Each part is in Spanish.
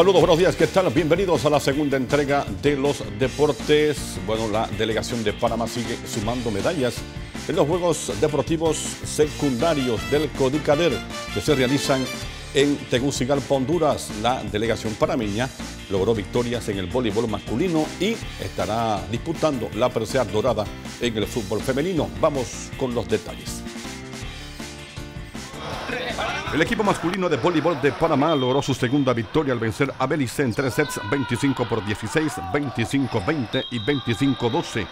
Saludos, buenos días, ¿qué tal? Bienvenidos a la segunda entrega de los deportes. Bueno, la delegación de Panamá sigue sumando medallas en los Juegos Deportivos Secundarios del Codicader que se realizan en Tegucigalpa, Honduras. La delegación panameña logró victorias en el voleibol masculino y estará disputando la presea dorada en el fútbol femenino. Vamos con los detalles. El equipo masculino de voleibol de Panamá logró su segunda victoria al vencer a Belice en tres sets 25 por 16, 25-20 y 25-12.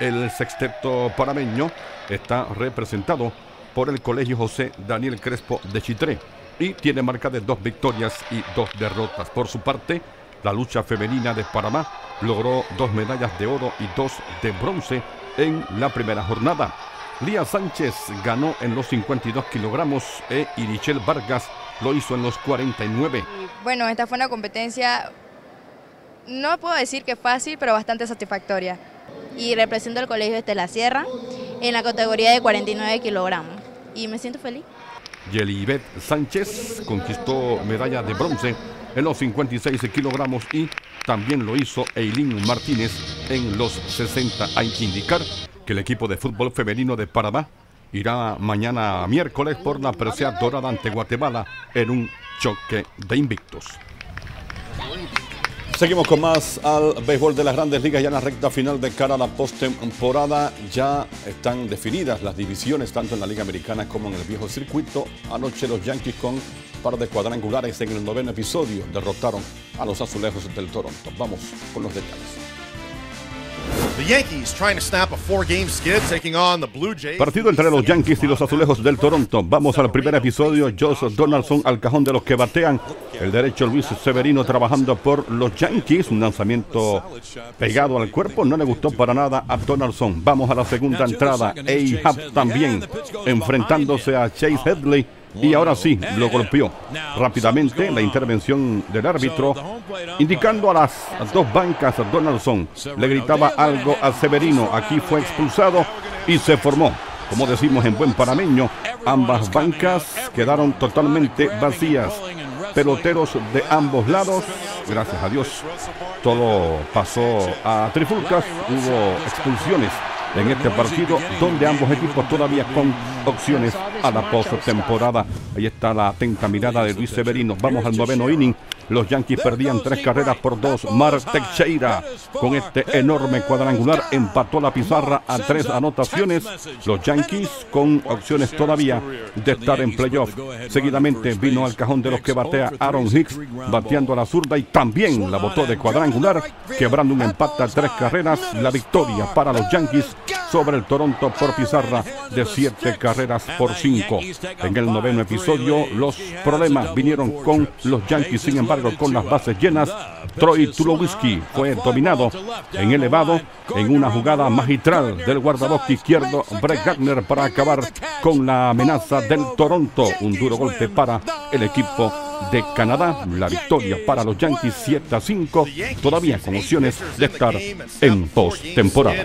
El sexteto panameño está representado por el Colegio José Daniel Crespo de Chitré y tiene marca de dos victorias y dos derrotas. Por su parte, la lucha femenina de Panamá logró dos medallas de oro y dos de bronce en la primera jornada. Lía Sánchez ganó en los 52 kilogramos e Irichel Vargas lo hizo en los 49. Bueno, esta fue una competencia, no puedo decir que fácil, pero bastante satisfactoria. Y represento al Colegio de la Sierra en la categoría de 49 kilogramos. Y me siento feliz. Yelibet Sánchez conquistó medalla de bronce en los 56 kilogramos y también lo hizo Eileen Martínez en los 60. Hay que indicar que el equipo de fútbol femenino de Panamá irá mañana miércoles por la presea dorada ante Guatemala en un choque de invictos. Seguimos con más al béisbol de las grandes ligas ya en la recta final de cara a la postemporada. Ya están definidas las divisiones tanto en la Liga Americana como en el viejo circuito. Anoche los Yankees con par de cuadrangulares en el noveno episodio derrotaron a los azulejos del Toronto. Vamos con los detalles. Partido entre los Yankees y los Azulejos del Toronto. Vamos al primer episodio. Josh Donaldson al cajón de los que batean. El derecho Luis Severino trabajando por los Yankees. Un lanzamiento pegado al cuerpo. No le gustó para nada a Donaldson. Vamos a la segunda entrada. A-Hub también enfrentándose a Chase Headley y ahora sí lo golpeó rápidamente la intervención del árbitro indicando a las dos bancas Donaldson. Le gritaba algo a Severino. Aquí fue expulsado y se formó como decimos en buen panameño ambas bancas quedaron totalmente vacías. Peloteros de ambos lados gracias a Dios todo pasó a trifulcas hubo expulsiones en este partido donde ambos equipos todavía con opciones a la postemporada. Ahí está la atenta mirada de Luis Severino. Vamos al noveno inning. Los Yankees perdían tres carreras por dos. Mar Teixeira con este enorme cuadrangular empató la pizarra a tres anotaciones. Los Yankees con opciones todavía de estar en playoff. Seguidamente vino al cajón de los que batea Aaron Hicks bateando a la zurda y también la botó de cuadrangular, quebrando un empate a tres carreras. La victoria para los Yankees sobre el Toronto por pizarra de siete carreras por cinco. En el noveno episodio, los problemas vinieron con los Yankees, sin embargo, con las bases llenas. Troy Tulowitzki fue dominado en elevado en una jugada magistral del guardabosque izquierdo Brett Gardner para acabar con la amenaza del Toronto. Un duro golpe para el equipo de Canadá. La victoria para los Yankees 7 a 5, todavía con opciones de estar en postemporada.